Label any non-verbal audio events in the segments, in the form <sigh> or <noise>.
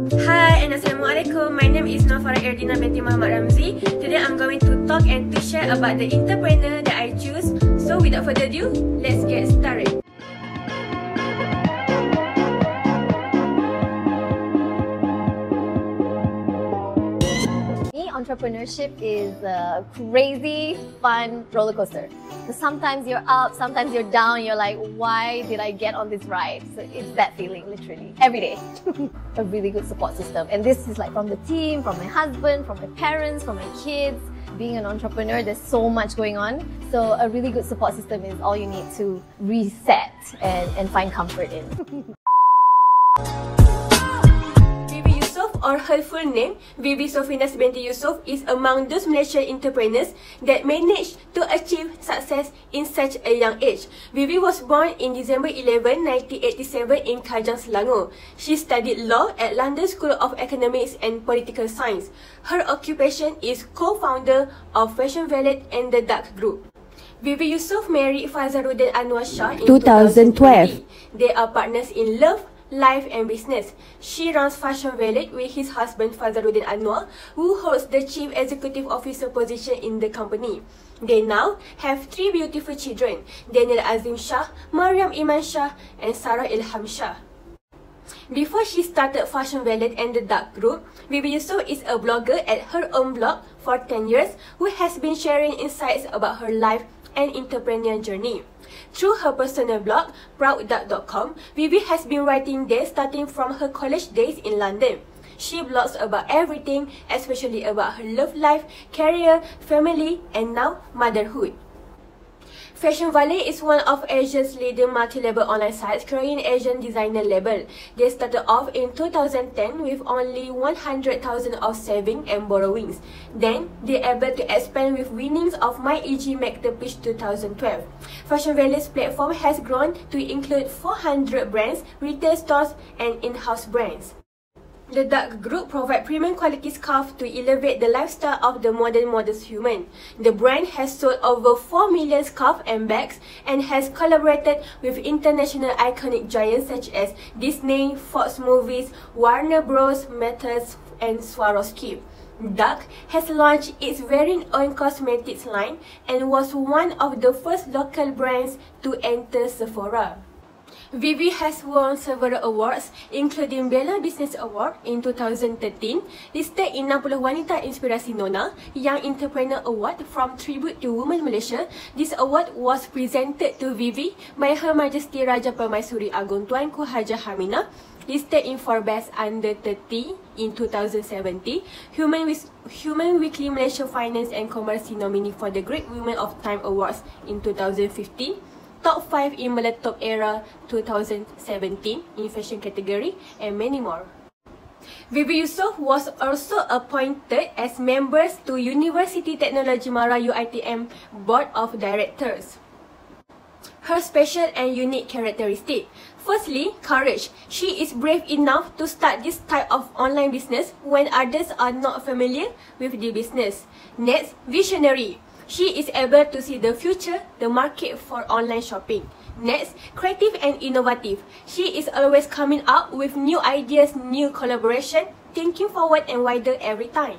Hi and Assalamualaikum. My name is Nafara Erdina binti Muhammad Ramzi. Today I'm going to talk and to share about the entrepreneur that I choose. So without further ado, let's get started. Entrepreneurship is a crazy, fun roller coaster. So sometimes you're up, sometimes you're down, you're like, why did I get on this ride? So it's that feeling, literally, every day. <laughs> a really good support system. And this is like from the team, from my husband, from my parents, from my kids. Being an entrepreneur, there's so much going on. So a really good support system is all you need to reset and, and find comfort in. <laughs> or her full name, Vivi Sofinas binti Yusof is among those Malaysian entrepreneurs that managed to achieve success in such a young age. Vivi was born in December 11, 1987 in Kajang, Selangor. She studied law at London School of Economics and Political Science. Her occupation is co-founder of Fashion Valet and the Duck Group. Vivi Yusof married Fazaruddin Anwar Shah in 2012. 2012. They are partners in love, life and business. She runs Fashion Valet with his husband Fazaruddin Anwar, who holds the Chief Executive Officer position in the company. They now have three beautiful children, Daniel Azim Shah, Mariam Iman Shah and Sarah Ilham Shah. Before she started Fashion Valet and the Duck Group, Bibi Yusof is a blogger at her own blog for 10 years who has been sharing insights about her life and entrepreneurial journey. Through her personal blog, proudduck.com, Vivi has been writing there starting from her college days in London. She blogs about everything, especially about her love life, career, family, and now motherhood. Fashion Valet is one of Asia's leading multi-label online sites carrying Asian designer label. They started off in 2010 with only 100,000 of saving and borrowings. Then, they able to expand with winnings of My EG Make the Pitch 2012. Fashion Valet's platform has grown to include 400 brands, retail stores and in-house brands. The Duck Group provide premium quality scarf to elevate the lifestyle of the modern modest human. The brand has sold over 4 million scarf and bags and has collaborated with international iconic giants such as Disney, Fox Movies, Warner Bros, Matters and Swarovski. Duck has launched its very own cosmetics line and was one of the first local brands to enter Sephora. Vivi has won several awards including Bella Business Award in 2013, listed in 60 Wanita Inspirasi Nona, Young Entrepreneur Award from Tribute to Women Malaysia. This award was presented to Vivi by Her Majesty Raja Permaisuri Agong Tuanku Hajah Hamina, listed in Forbes Under 30 in 2017, Human, Human Weekly Malaysia Finance and Commerce nominee for the Great Women of Time Awards in 2015, top 5 in Meletop Era 2017 in fashion category and many more. Vivi Yusof was also appointed as members to University Technology Mara UITM Board of Directors. Her special and unique characteristic. Firstly, courage. She is brave enough to start this type of online business when others are not familiar with the business. Next, visionary. She is able to see the future, the market for online shopping. Next, creative and innovative. She is always coming up with new ideas, new collaboration, thinking forward and wider every time.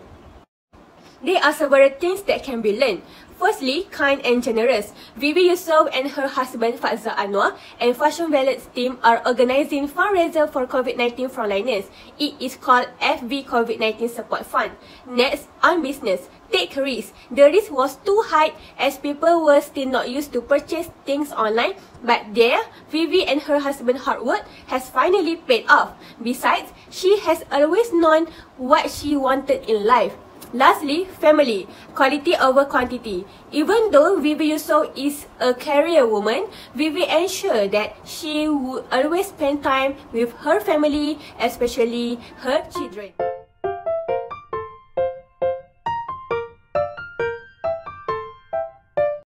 There are several things that can be learned. Firstly, kind and generous. Vivi Yusof and her husband Fazza Anwar and Fashion Valet's team are organising fundraiser for COVID-19 frontliners. It is called FV COVID-19 Support Fund. Next, on business. Take risk. The risk was too high as people were still not used to purchase things online. But there, Vivi and her husband hard work has finally paid off. Besides, she has always known what she wanted in life. Lastly, family. Quality over quantity. Even though Vivi Yusof is a career woman, Vivi ensure that she would always spend time with her family, especially her children.